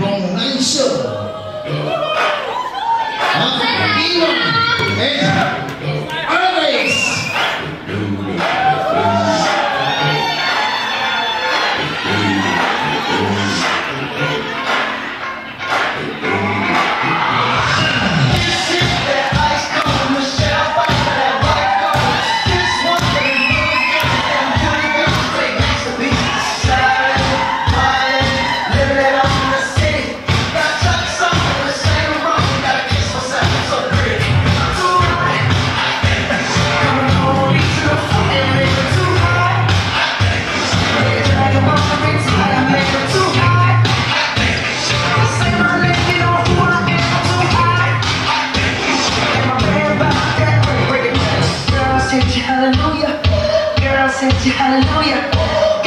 猛男秀。好，一轮，哎。hallelujah. Girl, sent hallelujah.